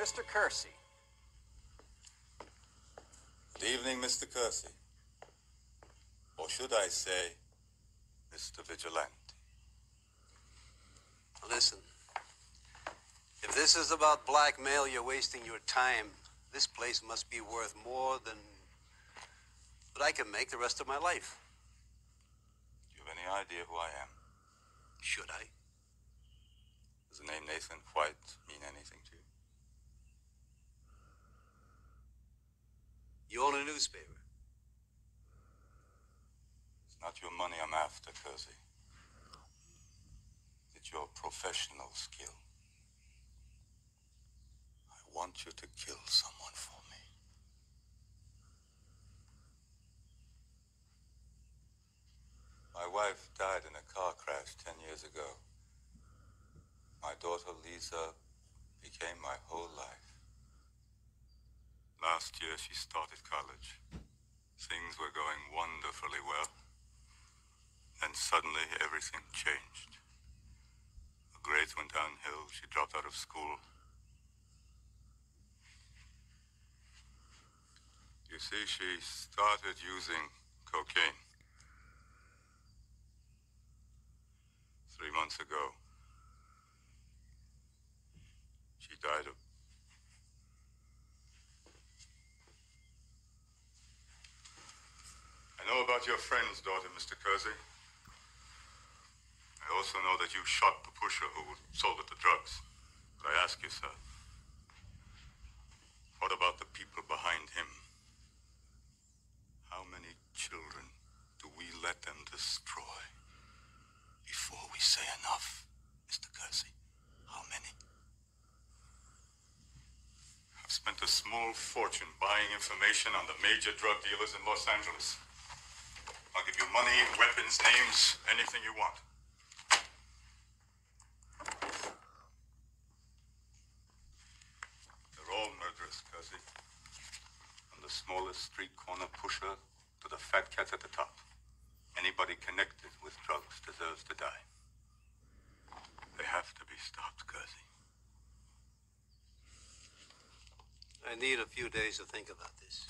Mr. Kersey. Good evening, Mr. Kersey. Or should I say, Mr. Vigilante? Listen, if this is about blackmail, you're wasting your time. This place must be worth more than what I can make the rest of my life. Do you have any idea who I am? Should I? Does the name Nathan White mean anything to you? You own a newspaper. It's not your money I'm after, Kersey. It's your professional skill. I want you to kill someone for me. My wife died in a car crash ten years ago. My daughter Lisa became my whole life. Last year she started college. Things were going wonderfully well. Then suddenly everything changed. Her grades went downhill. She dropped out of school. You see, she started using cocaine. Three months ago, she died of. I know about your friend's daughter, Mr. Kersey. I also know that you shot the pusher who sold her the drugs. But I ask you, sir, what about the people behind him? How many children do we let them destroy before we say enough, Mr. Kersey? How many? I've spent a small fortune buying information on the major drug dealers in Los Angeles. I'll give you money, weapons, names, anything you want. They're all murderers, Kersey. From the smallest street corner pusher to the fat cats at the top. Anybody connected with drugs deserves to die. They have to be stopped, Kersey. I need a few days to think about this.